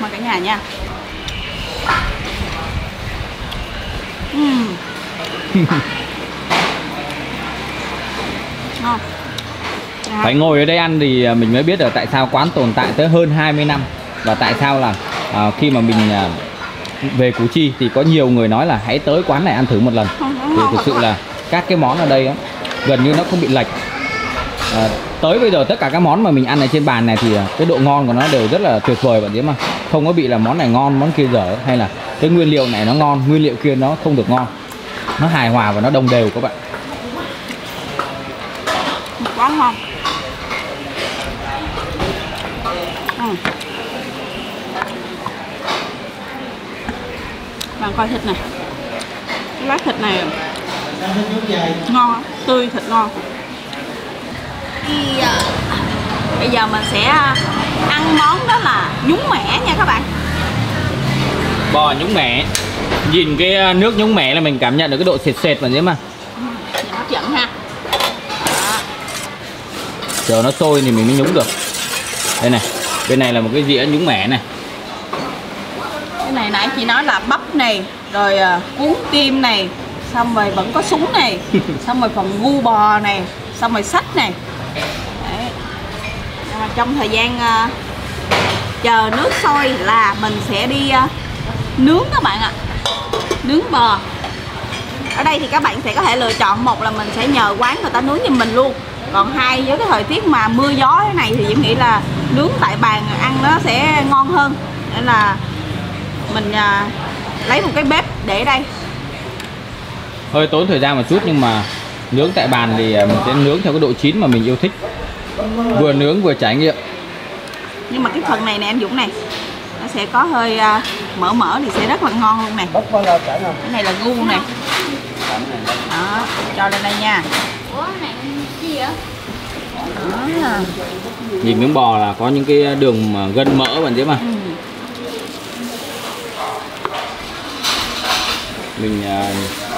Mời cả nhà nha. Ngon. Phải ngồi ở đây ăn thì mình mới biết được tại sao quán tồn tại tới hơn 20 năm. Và tại sao là à, khi mà mình à, về Củ Chi thì có nhiều người nói là hãy tới quán này ăn thử một lần. Thì thực sự là các cái món ở đây á, gần như nó không bị lệch. À, tới bây giờ tất cả các món mà mình ăn ở trên bàn này thì à, cái độ ngon của nó đều rất là tuyệt vời bạn biết mà không có bị là món này ngon món kia dở hay là cái nguyên liệu này nó ngon nguyên liệu kia nó không được ngon. Nó hài hòa và nó đồng đều các bạn. Quá ngon bạn coi thịt này. Cái lát thịt này. Ngon tươi thịt ngon. À, bây giờ mình sẽ ăn món đó là nhúng mẻ nha các bạn. Bò nhúng mẻ. Nhìn cái à, nước nhúng mẻ là mình cảm nhận được cái độ sệt sệt bạn biết mà. Nhìn hấp dẫn ha. Chờ nó sôi thì mình mới nhúng được. Đây này bên này là một cái dĩa nhúng mẻ này này nãy chị nói là bắp này rồi à, cuốn tim này xong rồi vẫn có súng này xong rồi phần gu bò này xong rồi sách này. Đấy. Mà trong thời gian à, chờ nước sôi là mình sẽ đi à, nướng các bạn ạ. Nướng bò. Ở đây thì các bạn sẽ có thể lựa chọn một là mình sẽ nhờ quán người ta nướng giùm mình luôn. Còn hai với cái thời tiết mà mưa gió thế này thì Diễm nghĩ là nướng tại bàn ăn nó sẽ ngon hơn. Nên là mình à, lấy một cái bếp để đây. Hơi tốn thời gian một chút nhưng mà nướng tại bàn thì à, mình sẽ nướng theo cái độ chín mà mình yêu thích. Vừa nướng vừa trải nghiệm. Nhưng mà cái phần này nè anh Dũng này nó sẽ có hơi à, mỡ mỡ thì sẽ rất là ngon luôn nè. Cái này là gu nè. Đó cho lên đây nha. Ủa này gì vậy? đó. nhìn miếng bò là có những cái đường mà gân mỡ bạn biết mà Ừ. mình à,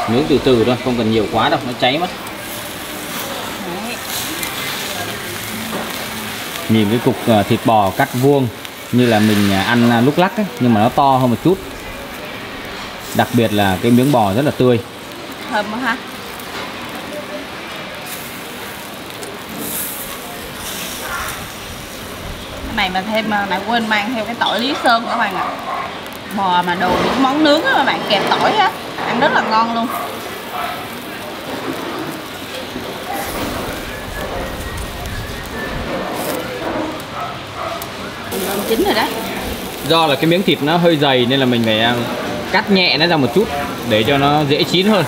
nướng từ từ thôi không cần nhiều quá đâu nó cháy mất. Đấy. nhìn cái cục à, thịt bò cắt vuông như là mình à, ăn à, lúc lắc ấy, nhưng mà nó to hơn một chút. Đặc biệt là cái miếng bò rất là tươi. Thơm quá ha cái này mà thêm mà lại quên mang theo cái tỏi lý sơn các bạn ạ. Bò mà đồ những món nướng á các bạn kèm tỏi á ăn rất là ngon luôn. Gần chín rồi đó do là cái miếng thịt nó hơi dày nên là mình phải à, cắt nhẹ nó ra một chút để cho nó dễ chín hơn.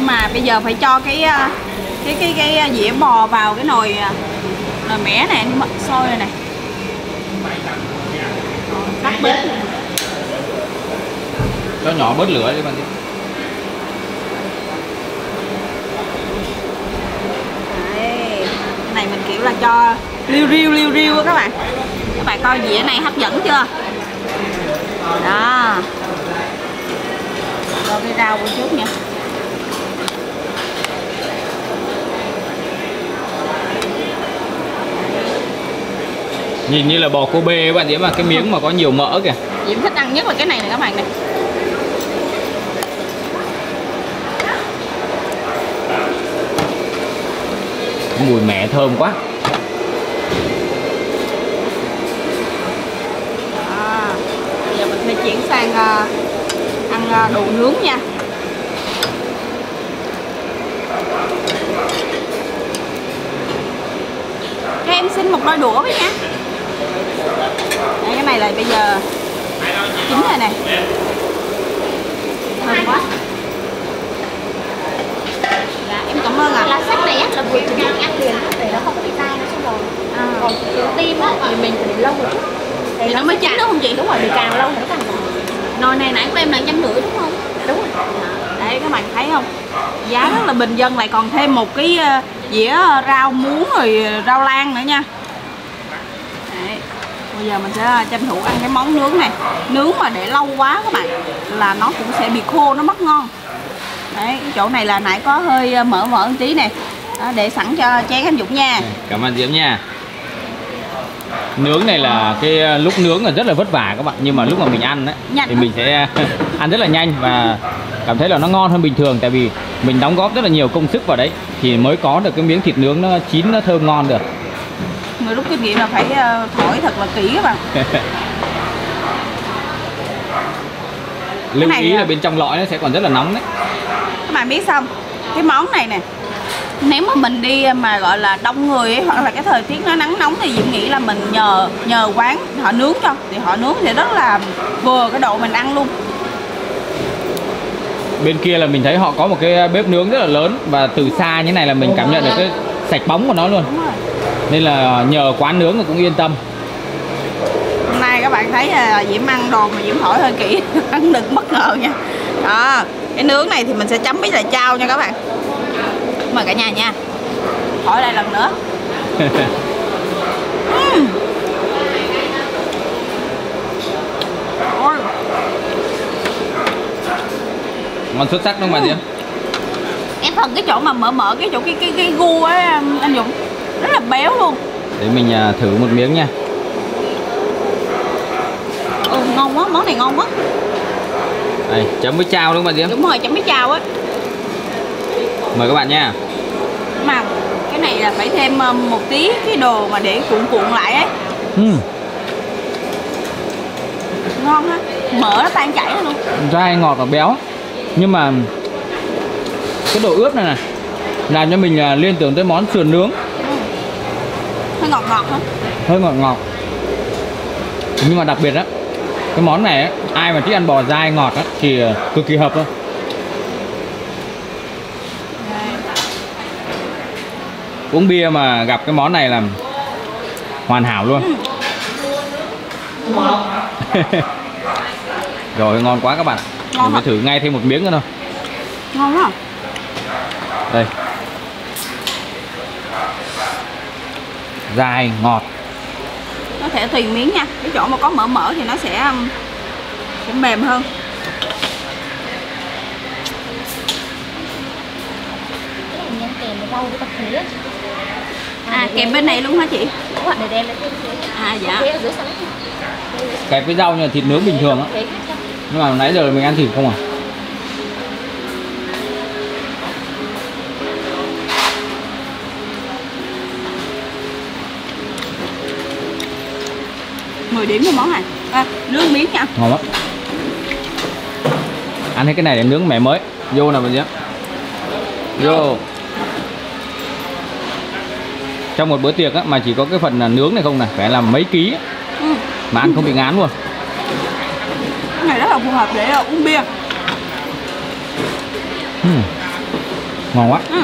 Mà bây giờ phải cho cái ờ, cái cái cái ờ, dĩa bò vào cái nồi nồi mẻ này nó sôi rồi này. Cắt bớt cho nhỏ bớt lửa đi bạn. Đấy. cái này mình kiểu là cho liu riu liu riu á các bạn. Các bạn coi dĩa này hấp dẫn chưa? Đó. Rồi cái rau của trước nha. Nhìn như là bò Kobe các bạn Diễm mà cái miếng mà có nhiều mỡ kìa. Diễm thích ăn nhất là cái này nè các bạn này mùi mẹ thơm quá. À, bây giờ mình sẽ chuyển sang uh, ăn uh, đồ nướng nha. Các em xin một đôi đũa với nha. Đây, cái này là bây giờ chín rồi này. Thơm quá. Ơn ạ lá sách này á là vừa chuẩn bị ăn liền để nó không có bị tai nó trong bò À. còn tim á thì mình phải để lâu một chút Thì nó mới chín đúng không chị? đúng rồi vì càng lâu thì nó càng Nồi này nãy của em là trăm rưỡi đúng không? đúng rồi Đấy các bạn thấy không? Giá rất là bình dân lại còn thêm một cái ờ, dĩa rau muống rồi ờ, rau lan nữa nha. Đấy. Bây giờ mình sẽ tranh thủ ăn cái món nướng này. Nướng mà để lâu quá các bạn là nó cũng sẽ bị khô nó mất ngon. Đấy, chỗ này là nãy có hơi ờ, mỡ mỡ một tí này. Đó, để sẵn cho chén anh Dũng nha. cảm ơn Diễm nha nướng này là cái ờ, lúc nướng là rất là vất vả các bạn nhưng mà lúc mà mình ăn ấy, thì mình sẽ ăn rất là nhanh và cảm thấy là nó ngon hơn bình thường tại vì mình đóng góp rất là nhiều công sức vào đấy thì mới có được cái miếng thịt nướng nó chín nó thơm ngon được Người rút kinh nghiệm là phải ờ, thổi thật là kỹ các bạn. lưu ý là bên trong lõi nó sẽ còn rất là nóng đấy các bạn biết không? cái món này nè nếu mà mình đi mà gọi là đông người ấy, hoặc là cái thời tiết nó nắng nóng thì Diễm nghĩ là mình nhờ nhờ quán họ nướng cho. Thì họ nướng thì rất là vừa cái độ mình ăn luôn. Bên kia là mình thấy họ có một cái bếp nướng rất là lớn và từ xa như này là mình cảm nhận được cái sạch bóng của nó luôn. Nên là nhờ quán nướng là cũng yên tâm. Hôm nay các bạn thấy là Diễm ăn đồ mà Diễm hỏi hơi kỹ ăn đừng bất ngờ nha. Đó cái nướng này thì mình sẽ chấm với lại chao nha các bạn. Mời cả nhà nha. Hỏi lại lần nữa. Ôi, ngon xuất sắc đúng không bạn Diễm? Em phần cái chỗ mà mở mở cái chỗ cái cái cái gu ấy anh Dũng. Rất là béo luôn. Để mình à, thử một miếng nha. Ừ ngon quá món này ngon quá đây chấm với chao đúng không bạn Diễm? Đúng rồi chấm với chao á. Mời các bạn nha. Mà cái này là phải thêm một tí cái đồ mà để cuộn cuộn lại ấy. Uhm, ngon á mỡ nó tan chảy luôn. Dai ngọt và béo. Nhưng mà cái độ ướp này này làm cho mình à, liên tưởng tới món sườn nướng. Hơi ngọt ngọt hả? Hơi ngọt ngọt. Nhưng mà đặc biệt á cái món này á ai mà thích ăn bò dai ngọt á thì à, cực kỳ hợp thôi uống bia mà gặp cái món này là hoàn hảo luôn. Rồi ngon quá các bạn. Ngon mình phải hả? thử ngay thêm một miếng nữa thôi. Ngon quá. Đây. Dai ngọt. Nó sẽ tùy miếng nha. Cái chỗ mà có mỡ mỡ thì nó sẽ sẽ mềm hơn. Cái này nhân kèm với rau với bạc khía à kèm bên này luôn hả chị? À dạ. Kẹp với rau như là thịt nướng bình thường á. Nhưng mà nãy giờ mình ăn thịt không à? Mười điểm cho món này. À, nướng miếng nha. Ngon lắm ăn thấy cái này để nướng mẻ mới. Vô nào bạn nhé vô. Trong một bữa tiệc á, mà chỉ có cái phần là nướng này không này phải làm mấy ký á, ừ. mà ăn không bị ngán luôn. Cái này rất là phù hợp để ờ, uống bia. Ừm. ngon quá. Ừ.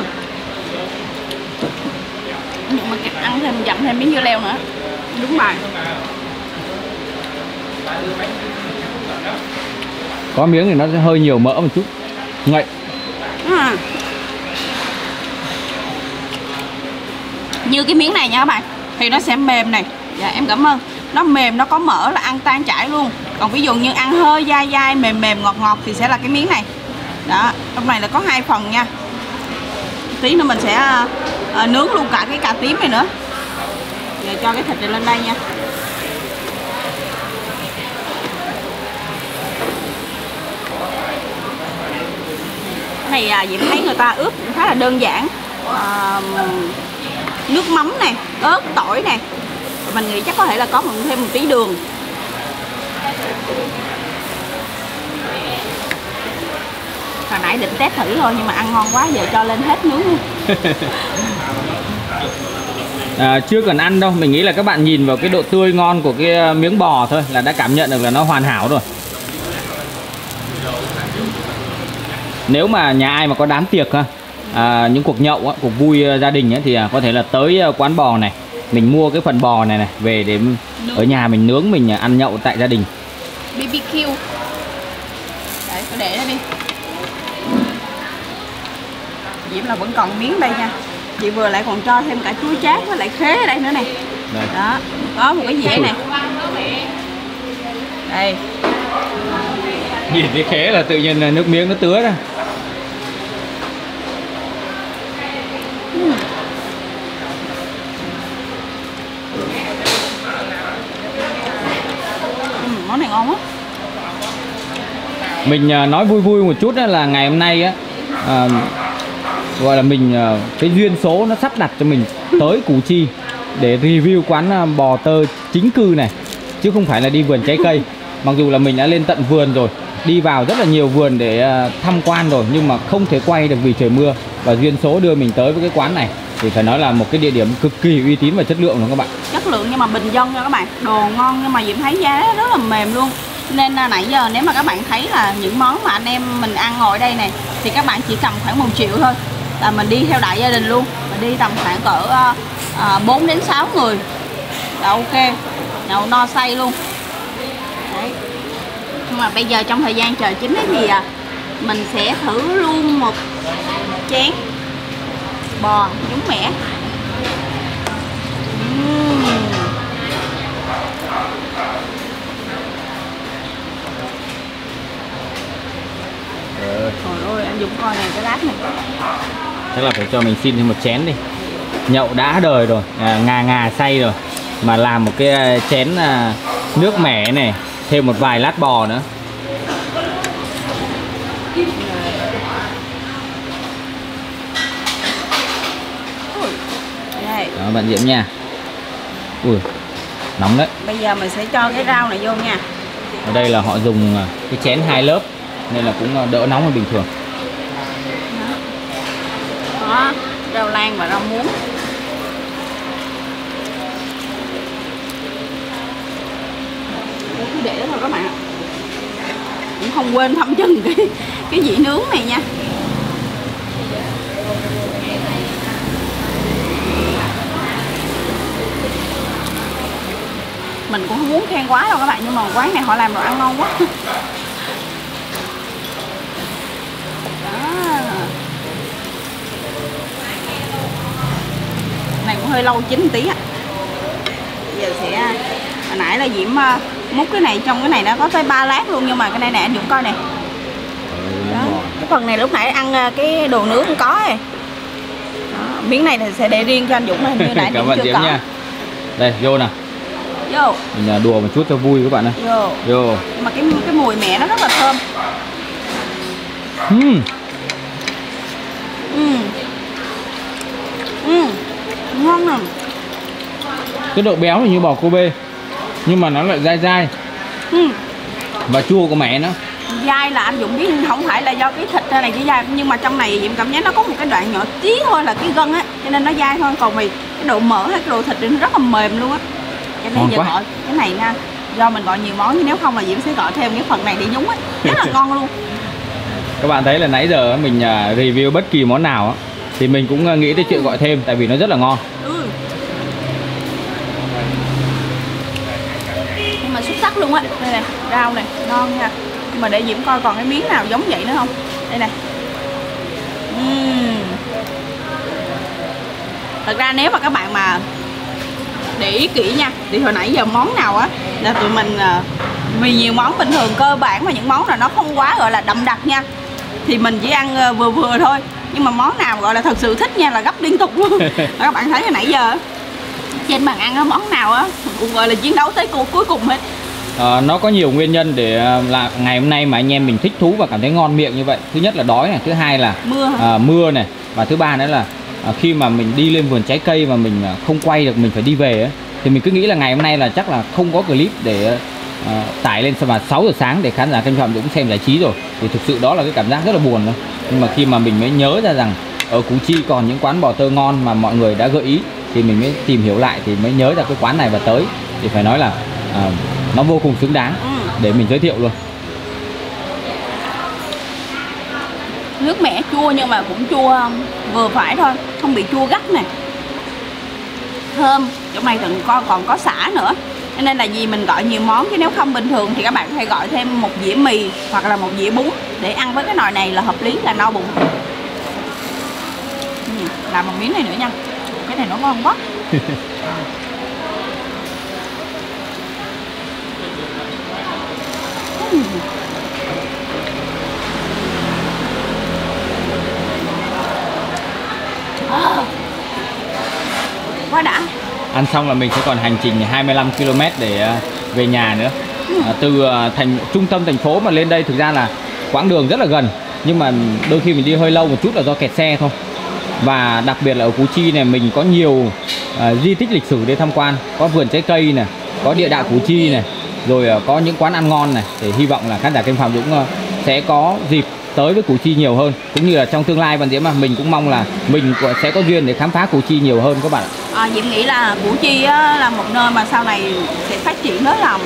nhưng mà kịp ăn thêm dặm thêm miếng dưa leo nữa. Đúng bài có miếng thì nó sẽ hơi nhiều mỡ một chút. Ngậy. À. như cái miếng này nha các bạn thì nó sẽ mềm này. Dạ em cảm ơn. Nó mềm nó có mỡ là ăn tan chảy luôn. Còn ví dụ như ăn hơi dai dai mềm mềm ngọt ngọt thì sẽ là cái miếng này. Đó trong này là có hai phần nha. Tí nữa mình sẽ à, nướng luôn cả cái cà tím này nữa. Giờ cho cái thịt này lên đây nha. Này à, Diễm thấy người ta ướp cũng khá là đơn giản. À, nước mắm này ớt tỏi này mình nghĩ chắc có thể là có một thêm một tí đường. Hồi nãy định test thử thôi nhưng mà ăn ngon quá giờ cho lên hết nướng luôn. À, chưa cần ăn đâu mình nghĩ là các bạn nhìn vào cái độ tươi ngon của cái à, miếng bò thôi là đã cảm nhận được là nó hoàn hảo rồi. Nếu mà nhà ai mà có đám tiệc ha à, những cuộc nhậu á, cuộc vui ờ, gia đình ấy, thì à, có thể là tới ờ, quán bò này mình mua cái phần bò này này về để ở nhà mình nướng mình à, ăn nhậu tại gia đình. BBQ Đấy, cứ để đó đi. Diễm là vẫn còn miếng đây nha. Chị vừa lại còn cho thêm cả chuối chát với lại khế ở đây nữa này đây. Đó, có một cái dĩa này Đây, nhìn thấy khế là tự nhiên là nước miếng nó tứa ra ừ, món này ngon quá mình à, nói vui vui một chút đó là ngày hôm nay á à, gọi là mình à, cái duyên số nó sắp đặt cho mình tới Củ Chi để review quán à, bò tơ chính cư này chứ không phải là đi vườn trái cây. Mặc dù là mình đã lên tận vườn rồi đi vào rất là nhiều vườn để tham quan rồi nhưng mà không thể quay được vì trời mưa và duyên số đưa mình tới với cái quán này thì phải nói là một cái địa điểm cực kỳ uy tín và chất lượng luôn các bạn. Chất lượng nhưng mà bình dân nha các bạn đồ ngon nhưng mà Diễm thấy giá rất là mềm luôn nên là nãy giờ nếu mà các bạn thấy là những món mà anh em mình ăn ngồi đây này thì các bạn chỉ tầm khoảng một triệu thôi. Là mình đi theo đại gia đình luôn. Mình đi tầm khoảng cỡ ờ, ờ, uh, 4 đến 6 người. Là ok. Nhậu no say luôn. Đấy. nhưng mà bây giờ trong thời gian chờ chín ấy thì à, mình sẽ thử luôn một chén bò nhúng mẻ. Trời ơi, anh Dũng coi này cái lát này. Chắc là phải cho mình xin thêm một chén đi. Nhậu đã đời rồi à, ngà ngà say rồi. Mà làm một cái à, chén à, nước mẻ này thêm một vài lát bò nữa. Đó bạn diễm nha. Ui nóng đấy. Bây giờ mình sẽ cho cái rau này vô nha. Ở đây là họ dùng à, cái chén hai lớp nên là cũng ờ, đỡ nóng hơn bình thường. Đó, rau lan và rau muống. Cứ để đó thôi các bạn ạ. Cũng không quên thăm chừng cái cái dĩ nướng này nha. Mình cũng không muốn khen quá đâu các bạn nhưng mà quán này họ làm đồ ăn ngon quá. Này cũng hơi lâu chín tí á giờ sẽ hồi nãy là diễm ờ, múc cái này trong cái này nó có tới 3 lát luôn nhưng mà cái này nè anh dũng coi nè. Đó. cái phần này lúc nãy ăn ờ, cái đồ nướng không có ấy đó. miếng này thì sẽ để riêng cho anh dũng hình như nãy cảm dũng ơn chưa diễm có. nha. Đây vô nào vô. Mình à, đùa một chút cho vui các bạn ơi. Vô. Vô. Nhưng mà cái cái mùi mẹ nó rất là thơm. Uhm. ừ ừ ngon nè cái độ béo thì như bò Kobe nhưng mà nó lại dai dai. Ừ. Và chua của mẹ nó. Dai là anh Dũng biết không phải là do cái thịt này cái dai nhưng mà trong này Diệm cảm giác nó có một cái đoạn nhỏ tí thôi là cái gân á cho nên nó dai thôi. Còn vì cái độ mỡ hay cái độ thịt thì nó rất là mềm luôn á. Cho nên giờ quá. gọi cái này nha. Do mình gọi nhiều món chứ nếu không là Diễm sẽ gọi thêm cái phần này để nhúng á. Rất là ngon luôn. Các bạn thấy là nãy giờ mình à, review bất kỳ món nào á, thì mình cũng à, nghĩ tới chuyện gọi thêm tại vì nó rất là ngon ừ. nhưng mà xuất sắc luôn á. Đây này rau này ngon nha. Nhưng mà để Diễm coi còn cái miếng nào giống vậy nữa không? Đây này Uhm. thật ra nếu mà các bạn mà để ý kỹ nha thì hồi nãy giờ món nào á là tụi mình à, vì nhiều món bình thường cơ bản và những món nào nó không quá gọi là đậm đặc nha thì mình chỉ ăn à, vừa vừa thôi. Nhưng mà món nào gọi là thật sự thích nha là gấp liên tục luôn. Các bạn thấy hồi nãy giờ trên bàn ăn á món nào á cũng gọi là chiến đấu tới cô cuối cùng hết Ờ, nó có nhiều nguyên nhân để à, là ngày hôm nay mà anh em mình thích thú và cảm thấy ngon miệng như vậy. Thứ nhất là đói này thứ hai là mưa à, mưa này và thứ ba nữa là à, khi mà mình đi lên vườn trái cây mà mình à, không quay được mình phải đi về ấy, thì mình cứ nghĩ là ngày hôm nay là chắc là không có clip để à, tải lên mà 6 giờ sáng để khán giả kênh Phạm Dũng xem giải trí rồi. Thì thực sự đó là cái cảm giác rất là buồn đó nhưng mà khi mà mình mới nhớ ra rằng ở Củ Chi còn những quán bò tơ ngon mà mọi người đã gợi ý thì mình mới tìm hiểu lại thì mới nhớ ra cái quán này và tới. Thì phải nói là à, nó vô cùng xứng đáng. Ừ. để mình giới thiệu luôn. Nước mẻ chua nhưng mà cũng chua vừa phải thôi không bị chua gắt nè. Thơm trong này còn có còn có xả nữa. Cho nên là vì mình gọi nhiều món chứ nếu không bình thường thì các bạn có thể gọi thêm một dĩa mì hoặc là một dĩa bún để ăn với cái nồi này là hợp lý là no bụng. Ừ, làm một miếng này nữa nha. Cái này nó ngon quá Ừ. À. quá đã ăn xong là mình sẽ còn hành trình 25 km để ờ, về nhà nữa. À, từ ờ, thành trung tâm thành phố mà lên đây thực ra là quãng đường rất là gần nhưng mà đôi khi mình đi hơi lâu một chút là do kẹt xe thôi. Và đặc biệt là ở Củ Chi này mình có nhiều uh, di tích lịch sử để tham quan. Có vườn trái cây này có địa đạo Củ Chi này rồi uh, có những quán ăn ngon này. Để hy vọng là khán giả kênh Phạm Dũng uh, sẽ có dịp tới với Củ Chi nhiều hơn. Cũng như là trong tương lai bạn Diễm mà mình cũng mong là mình sẽ có duyên để khám phá Củ Chi nhiều hơn các bạn ạ. Ờ, à, Diệm nghĩ là Củ Chi á, là một nơi mà sau này sẽ phát triển rất là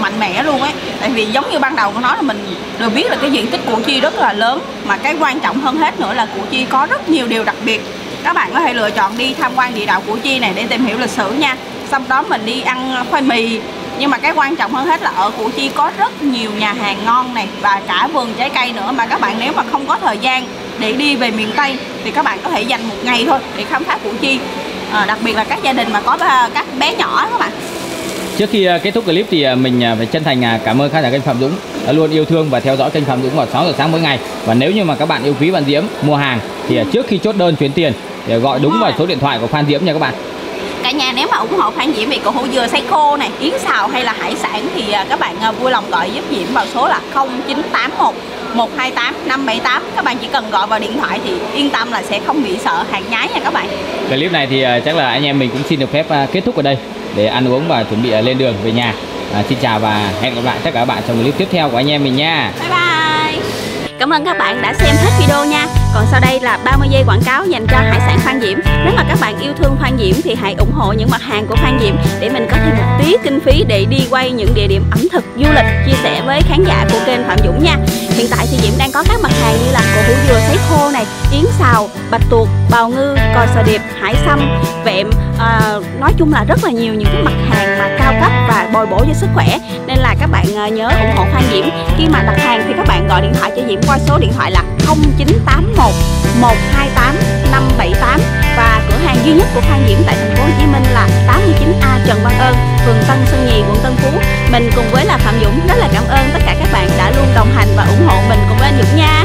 mạnh mẽ luôn ấy. Tại vì giống như ban đầu có nói là mình được biết là cái diện tích Củ Chi rất là lớn mà cái quan trọng hơn hết nữa là Củ Chi có rất nhiều điều đặc biệt. Các bạn có thể lựa chọn đi tham quan địa đạo Củ Chi này để tìm hiểu lịch sử nha. Xong đó mình đi ăn khoai mì. Nhưng mà cái quan trọng hơn hết là ở Củ Chi có rất nhiều nhà hàng ngon này và cả vườn trái cây nữa. Mà các bạn nếu mà không có thời gian để đi về miền Tây thì các bạn có thể dành một ngày thôi để khám phá Củ Chi à, đặc biệt là các gia đình mà có các bé nhỏ các bạn Trước khi uh, kết thúc clip thì uh, mình phải chân thành uh, cảm ơn khán giả kênh Phạm Dũng đã luôn yêu thương và theo dõi kênh Phạm Dũng vào 6 giờ sáng mỗi ngày. Và nếu như mà các bạn yêu quý bạn Diễm mua hàng thì trước khi chốt đơn chuyển tiền thì gọi đúng vào số điện thoại của Phan Diễm nha các bạn. cả nhà nếu mà ủng hộ Phan Diễm vì cổ hủ dừa sấy khô này yến xào hay là hải sản thì à, các bạn à, vui lòng gọi giúp Diễm vào số là 0981 128 578 các bạn chỉ cần gọi vào điện thoại thì yên tâm là sẽ không bị sợ hàng nhái nha các bạn Clip này thì uh, chắc là anh em mình cũng xin được phép uh, kết thúc ở đây để ăn uống và chuẩn bị uh, lên đường về nhà. À, xin chào và hẹn gặp lại tất cả các bạn trong clip tiếp theo của anh em mình nha. bye bye Cảm ơn các bạn đã xem hết video nha còn sau đây là 30 giây quảng cáo dành cho hải sản Phan Diễm. Nếu mà các bạn yêu thương Phan Diễm thì hãy ủng hộ những mặt hàng của Phan Diễm Để mình có thêm một tí kinh phí để đi quay những địa điểm ẩm thực, du lịch Chia sẻ với khán giả của kênh Phạm Dũng nha. Hiện tại thì Diễm đang có các mặt hàng như là cổ hủ dừa sấy khô này Yến xào, bạch tuộc, bào ngư, cò sò điệp, hải sâm, vẹm à, Nói chung là rất là nhiều những cái mặt hàng mà cao cấp và bồi bổ cho sức khỏe. Nên là các bạn ờ, nhớ ủng hộ Phan Diễm. Khi mà đặt hàng thì các bạn gọi điện thoại cho Diễm qua số điện thoại là 0981 128 578 và cửa hàng duy nhất của Phan Diễm tại thành phố Hồ Chí Minh là 89A Trần Văn Ơn, phường Tân Sơn Nhì, quận Tân Phú. Mình cùng với là Phạm Dũng rất là cảm ơn tất cả các bạn đã luôn đồng hành và ủng hộ mình cùng với anh Dũng nha.